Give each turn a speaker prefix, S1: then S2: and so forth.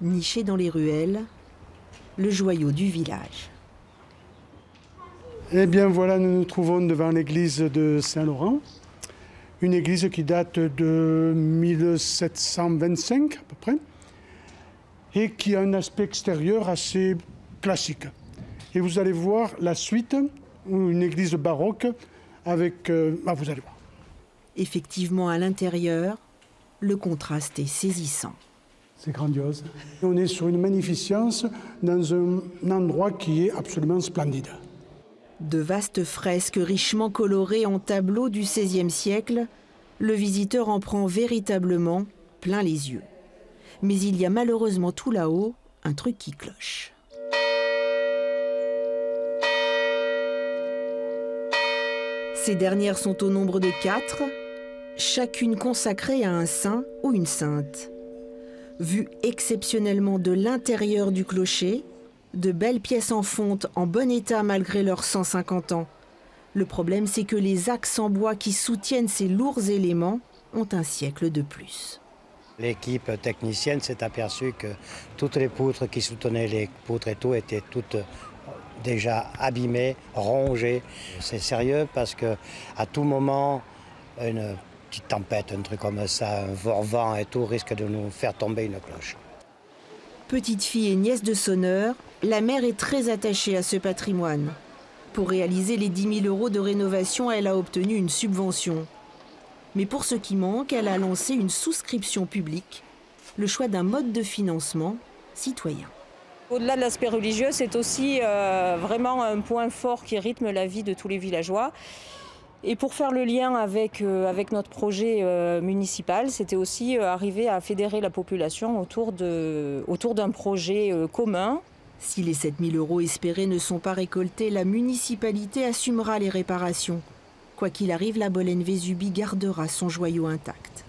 S1: Niché dans les ruelles, le joyau du village.
S2: Eh bien voilà, nous nous trouvons devant l'église de Saint-Laurent, une église qui date de 1725 à peu près, et qui a un aspect extérieur assez classique. Et vous allez voir la suite, une église baroque avec... Euh, ah, vous allez voir.
S1: Effectivement, à l'intérieur, le contraste est saisissant.
S2: C'est grandiose. On est sur une magnificence dans un endroit qui est absolument splendide.
S1: De vastes fresques richement colorées en tableaux du XVIe siècle, le visiteur en prend véritablement plein les yeux. Mais il y a malheureusement tout là-haut un truc qui cloche. Ces dernières sont au nombre de quatre, chacune consacrée à un saint ou une sainte. Vue exceptionnellement de l'intérieur du clocher, de belles pièces en fonte en bon état malgré leurs 150 ans. Le problème, c'est que les axes en bois qui soutiennent ces lourds éléments ont un siècle de plus.
S3: L'équipe technicienne s'est aperçue que toutes les poutres qui soutenaient les poutres et tout étaient toutes déjà abîmées, rongées. C'est sérieux parce que à tout moment, une petite tempête, un truc comme ça, un vent et tout risque de nous faire tomber une cloche.
S1: Petite fille et nièce de sonneur, la mère est très attachée à ce patrimoine. Pour réaliser les 10 000 euros de rénovation, elle a obtenu une subvention. Mais pour ce qui manque, elle a lancé une souscription publique, le choix d'un mode de financement citoyen.
S4: Au-delà de l'aspect religieux, c'est aussi euh, vraiment un point fort qui rythme la vie de tous les villageois. Et pour faire le lien avec, euh, notre projet euh, municipal, c'était aussi arriver à fédérer la population autour d'un projet commun.
S1: Si les 7000 euros espérés ne sont pas récoltés, la municipalité assumera les réparations. Quoi qu'il arrive, la Bolène Vésubie gardera son joyau intact.